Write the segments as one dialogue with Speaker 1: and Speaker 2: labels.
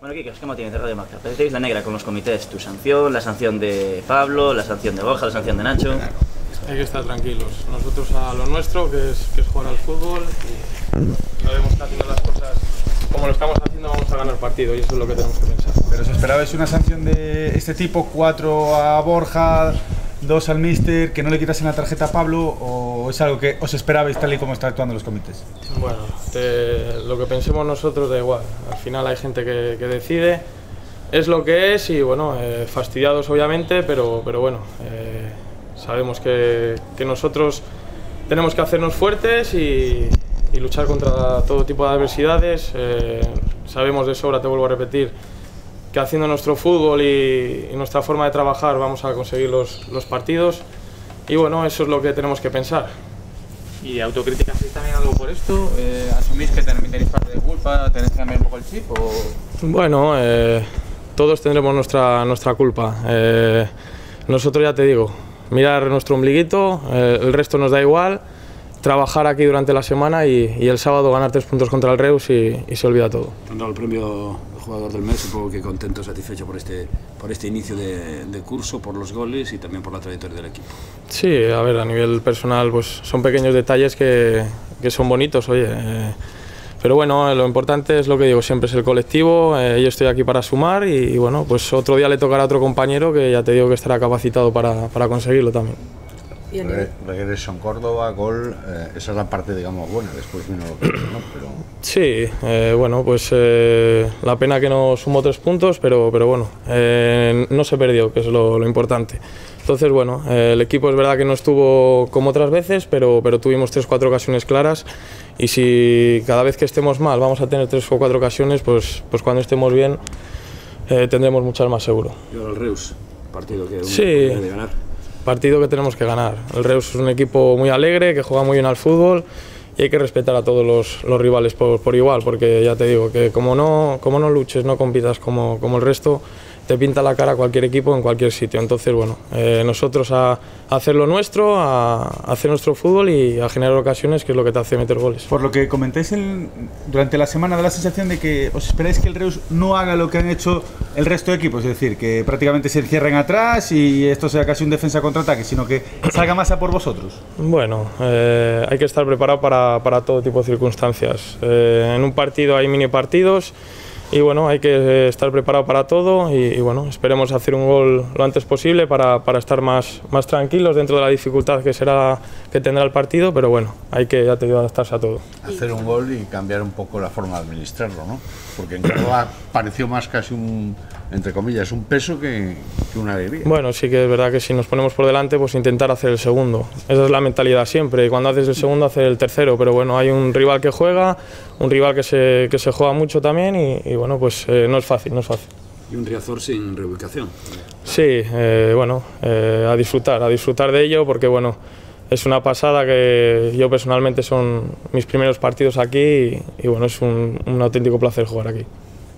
Speaker 1: Bueno, Kike, esquema tiene de Radio Marca. Pedíais la negra con los comités. Tu sanción, la sanción de Pablo, la sanción de Borja, la sanción de Nacho.
Speaker 2: Hay que estar tranquilos. Nosotros a lo nuestro, que es, que es jugar al fútbol, y sabemos que haciendo las cosas como lo estamos haciendo vamos a ganar partido y eso es lo que tenemos que pensar.
Speaker 3: ¿Pero os esperabais una sanción de este tipo? ¿Cuatro a Borja, dos al Mister, que no le quitasen la tarjeta a Pablo? ¿O es algo que os esperabais tal y como están actuando los comités?
Speaker 2: Bueno, te- lo que pensemos nosotros da igual. Al final hay gente que, que decide. Es lo que es y bueno, eh, fastidiados obviamente, pero, pero bueno, eh, sabemos que, que nosotros tenemos que hacernos fuertes y, y luchar contra todo tipo de adversidades. Eh, sabemos de sobra, te vuelvo a repetir, que haciendo nuestro fútbol y, y nuestra forma de trabajar vamos a conseguir los, los partidos. Y bueno, eso es lo que tenemos que pensar.
Speaker 4: ¿Y autocrítica hacéis también algo por esto? Eh, ¿Asumís que tenéis parte de culpa? ¿Tenéis que cambiar un poco el chip? O...
Speaker 2: Bueno, eh, todos tendremos nuestra, nuestra culpa. Eh, nosotros ya te digo, mirar nuestro ombliguito, eh, el resto nos da igual, trabajar aquí durante la semana y, y el sábado ganar tres puntos contra el Reus y, y se olvida todo.
Speaker 5: Te han dado el premio jugador del mes, supongo que contento, satisfecho por este, por este inicio de, de curso, por los goles y también por la trayectoria del equipo.
Speaker 2: Sí, a ver, a nivel personal pues son pequeños detalles que, que son bonitos, oye. eh, pero bueno, eh, lo importante es lo que digo siempre, es el colectivo, eh, yo estoy aquí para sumar y, y bueno, pues otro día le tocará a otro compañero que ya te digo que estará capacitado para, para conseguirlo también.
Speaker 6: Y
Speaker 7: Re- Regreso Córdoba, gol, eh, esa es la parte, digamos, buena, después vino lo que ¿no? Pero
Speaker 2: Sí, eh, bueno, pues eh, la pena que no sumó tres puntos, pero, pero bueno, eh, no se perdió, que es lo, lo importante. Entonces, bueno, eh, el equipo es verdad que no estuvo como otras veces, pero, pero tuvimos tres o cuatro ocasiones claras y si cada vez que estemos mal vamos a tener tres o cuatro ocasiones, pues, pues cuando estemos bien eh, tendremos muchas más seguro.
Speaker 5: Y ahora el Reus, partido que
Speaker 2: Sí.
Speaker 5: debe de ganar.
Speaker 2: Partido que tenemos que ganar. El Reus es un equipo muy alegre, que juega muy bien al fútbol y hay que respetar a todos los, rivales por, igual, porque ya te digo que como no, luches, no compitas como el resto, te pinta la cara cualquier equipo en cualquier sitio. Entonces, bueno, eh, nosotros a, a hacer lo nuestro, a, a hacer nuestro fútbol y a generar ocasiones, que es lo que te hace meter goles.
Speaker 3: Por lo que comentáis el- durante la semana, da la sensación de que os esperáis que el Reus no haga lo que han hecho el resto de equipos, es decir, que prácticamente se encierren atrás y esto sea casi un defensa contraataque, sino que salga más a por vosotros.
Speaker 2: Bueno, eh, hay que estar preparado para, para todo tipo de circunstancias. Eh, en un partido hay mini partidos y bueno, hay que estar preparado para todo y, y bueno, esperemos hacer un gol lo antes posible para, para estar más, más tranquilos dentro de la dificultad que será que tendrá el partido, pero bueno, hay que ya te digo, adaptarse a todo.
Speaker 7: hacer un gol y cambiar un poco la forma de administrarlo, ¿no? Porque en Córdoba pareció más casi un, entre comillas, un peso que, que una alegría.
Speaker 2: Bueno, sí que es verdad que si nos ponemos por delante, pues intentar hacer el segundo. Esa es la mentalidad siempre. Y cuando haces el segundo, hacer el tercero. Pero bueno, hay un rival que juega, un rival que se, que se juega mucho también y, y bueno, pues eh, no es fácil, no es fácil.
Speaker 5: Y un Riazor sin reubicación.
Speaker 2: Sí, eh, bueno, eh, a disfrutar, a disfrutar de ello porque bueno, es una pasada que yo personalmente son mis primeros partidos aquí y, y, bueno, es un, un auténtico placer jugar aquí.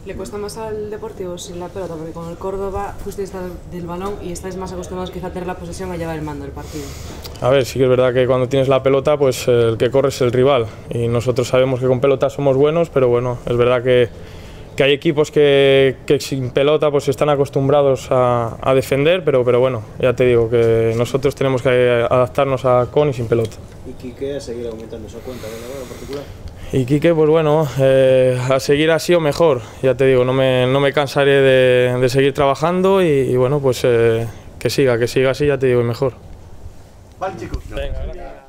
Speaker 6: ¿Le cuesta más al Deportivo sin la pelota? Porque con el Córdoba fuisteis del del balón y estáis más acostumbrados quizá a tener la posesión a llevar el mando del partido.
Speaker 2: A ver, sí que es verdad que cuando tienes la pelota, pues eh, el que corre es el rival. Y nosotros sabemos que con pelota somos buenos, pero bueno, es verdad que, que hay equipos que, que sin pelota pues están acostumbrados a, a defender, pero, pero bueno, ya te digo que nosotros tenemos que adaptarnos a con y sin pelota.
Speaker 8: y Quique a seguir aumentando esa cuenta de la en particular.
Speaker 2: Y Quique, pues bueno, eh, a seguir así o mejor, ya te digo, no me, no me cansaré de, de seguir trabajando y, y bueno, pues eh, que siga, que siga así, ya te digo, y mejor.
Speaker 3: Vale, chicos.
Speaker 2: Venga.